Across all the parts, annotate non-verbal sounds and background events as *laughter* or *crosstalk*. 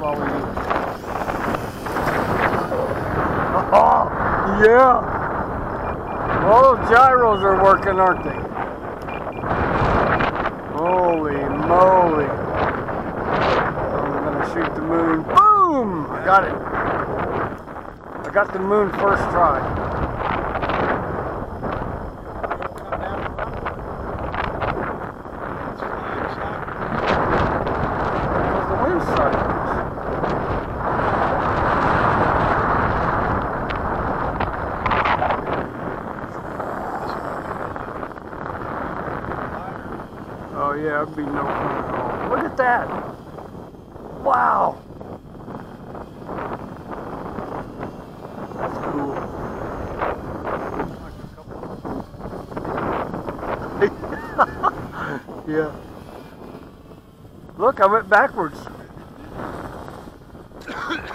we eat. Oh, yeah. All those gyros are working, aren't they? Holy moly. I'm gonna shoot the moon. Boom! I got it. I got the moon first try. Yeah, it'd be no fun at all. Look at that! Wow! That's cool. *laughs* yeah. Look, I went backwards. *coughs*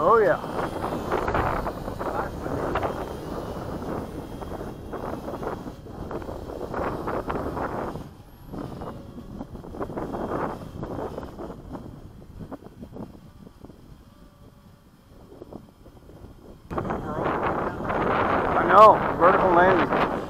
Oh yeah. Know, vertical landing.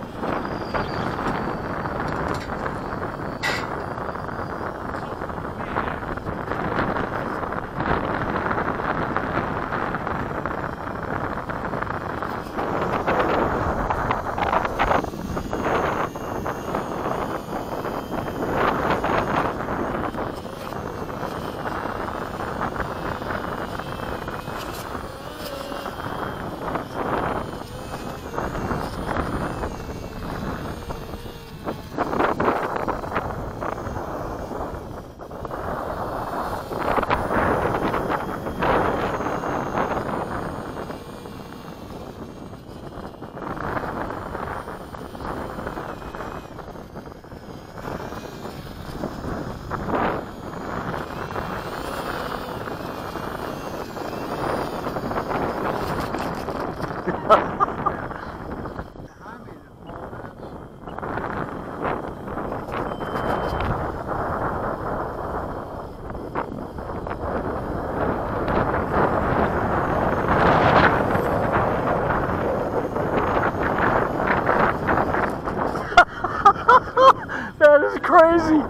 That is crazy.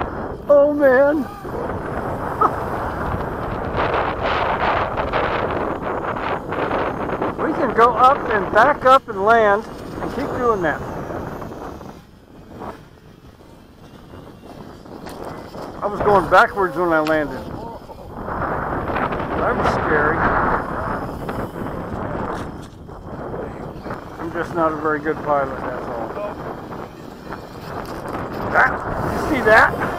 Oh man. Go up and back up and land and keep doing that. I was going backwards when I landed. That was scary. I'm just not a very good pilot, that's all. That, you see that?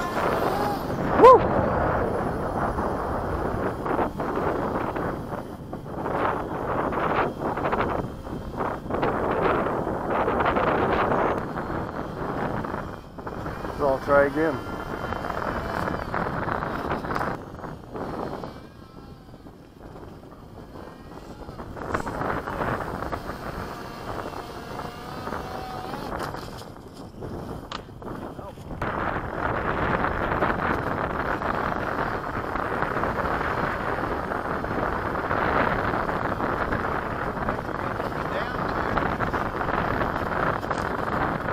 Try again.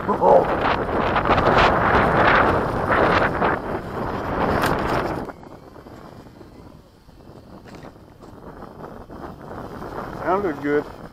Oh. Sounded good.